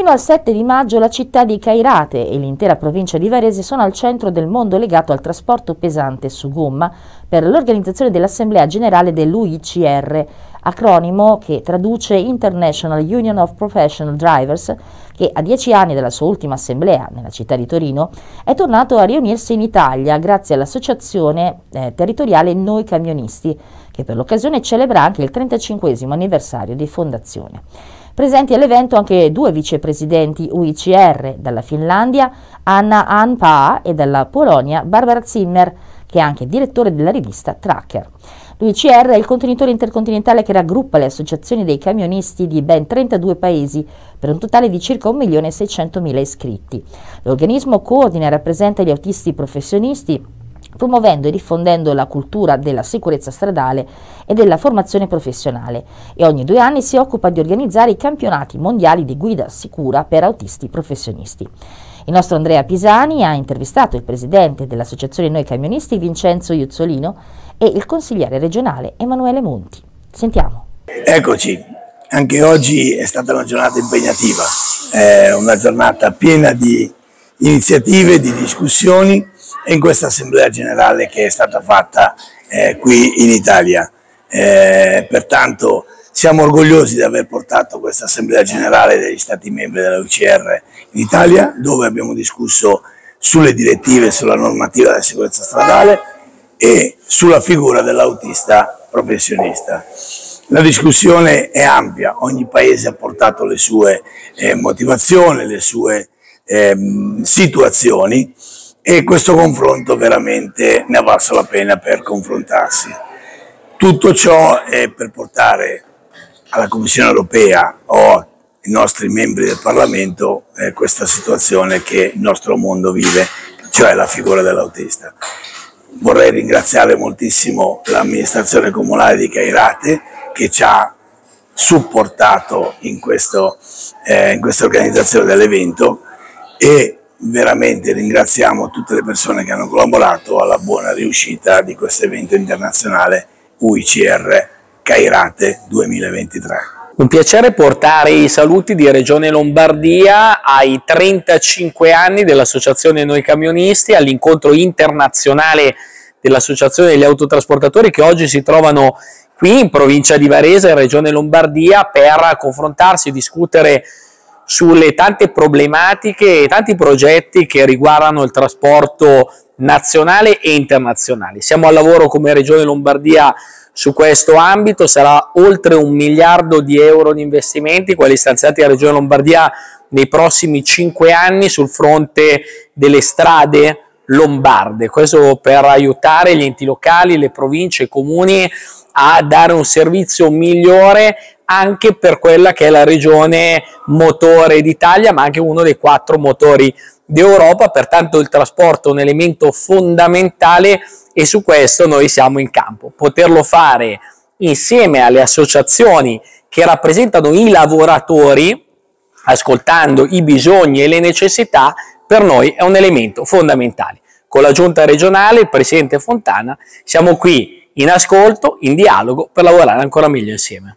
1 al 7 di maggio la città di Cairate e l'intera provincia di Varese sono al centro del mondo legato al trasporto pesante su gomma per l'organizzazione dell'Assemblea Generale dell'UICR, acronimo che traduce International Union of Professional Drivers, che a dieci anni dalla sua ultima assemblea nella città di Torino è tornato a riunirsi in Italia grazie all'associazione eh, territoriale Noi Camionisti, che per l'occasione celebra anche il 35 anniversario di fondazione. Presenti all'evento anche due vicepresidenti UICR dalla Finlandia, Anna Anpa e dalla Polonia, Barbara Zimmer, che è anche direttore della rivista Tracker. L'UICR è il contenitore intercontinentale che raggruppa le associazioni dei camionisti di ben 32 paesi per un totale di circa 1.600.000 iscritti. L'organismo coordina e rappresenta gli autisti professionisti promuovendo e diffondendo la cultura della sicurezza stradale e della formazione professionale e ogni due anni si occupa di organizzare i campionati mondiali di guida sicura per autisti professionisti. Il nostro Andrea Pisani ha intervistato il presidente dell'Associazione Noi Camionisti Vincenzo Iuzzolino e il consigliere regionale Emanuele Monti. Sentiamo. Eccoci, anche oggi è stata una giornata impegnativa, è una giornata piena di iniziative, di discussioni in questa assemblea generale che è stata fatta eh, qui in Italia. Eh, pertanto siamo orgogliosi di aver portato questa assemblea generale degli stati membri della UCR in Italia dove abbiamo discusso sulle direttive, sulla normativa della sicurezza stradale e sulla figura dell'autista professionista. La discussione è ampia, ogni paese ha portato le sue eh, motivazioni, le sue eh, situazioni e questo confronto veramente ne ha valso la pena per confrontarsi. Tutto ciò è per portare alla Commissione europea o ai nostri membri del Parlamento eh, questa situazione che il nostro mondo vive, cioè la figura dell'autista. Vorrei ringraziare moltissimo l'amministrazione comunale di Cairate che ci ha supportato in, questo, eh, in questa organizzazione dell'evento e veramente ringraziamo tutte le persone che hanno collaborato alla buona riuscita di questo evento internazionale UICR Cairate 2023. Un piacere portare i saluti di Regione Lombardia ai 35 anni dell'Associazione Noi Camionisti, all'incontro internazionale dell'Associazione degli Autotrasportatori che oggi si trovano qui in provincia di Varese, Regione Lombardia, per confrontarsi e discutere sulle tante problematiche e tanti progetti che riguardano il trasporto nazionale e internazionale. Siamo al lavoro come Regione Lombardia su questo ambito, sarà oltre un miliardo di euro di investimenti, quelli stanziati dalla Regione Lombardia nei prossimi cinque anni sul fronte delle strade lombarde, questo per aiutare gli enti locali, le province, i comuni a dare un servizio migliore anche per quella che è la regione motore d'Italia, ma anche uno dei quattro motori d'Europa, pertanto il trasporto è un elemento fondamentale e su questo noi siamo in campo. Poterlo fare insieme alle associazioni che rappresentano i lavoratori, ascoltando i bisogni e le necessità, per noi è un elemento fondamentale. Con la giunta regionale, il presidente Fontana, siamo qui in ascolto, in dialogo per lavorare ancora meglio insieme.